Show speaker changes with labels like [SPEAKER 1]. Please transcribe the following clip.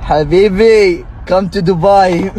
[SPEAKER 1] Habibi, come to Dubai.